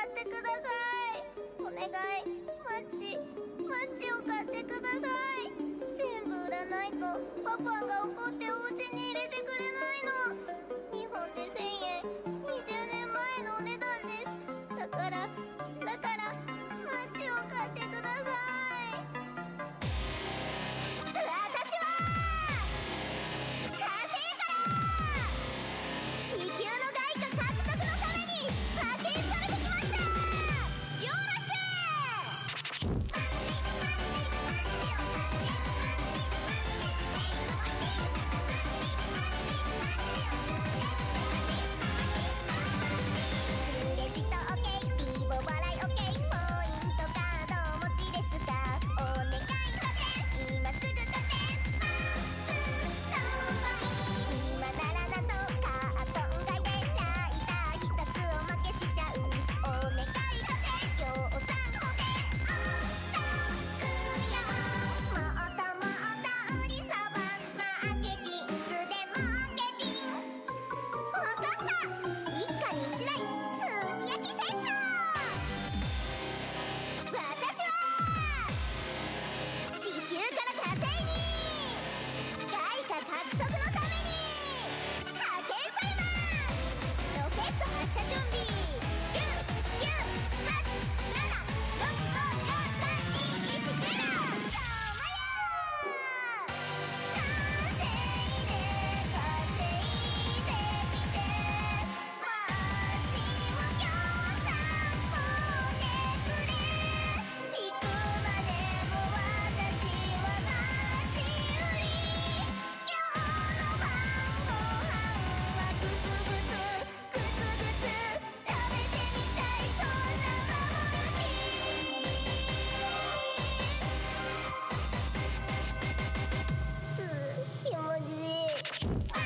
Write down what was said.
買ってください。お願い。マッチマッチを買ってください。全部売らないとパパが怒ってお家に入れてくれないの。2本で1000 you 的。Ah!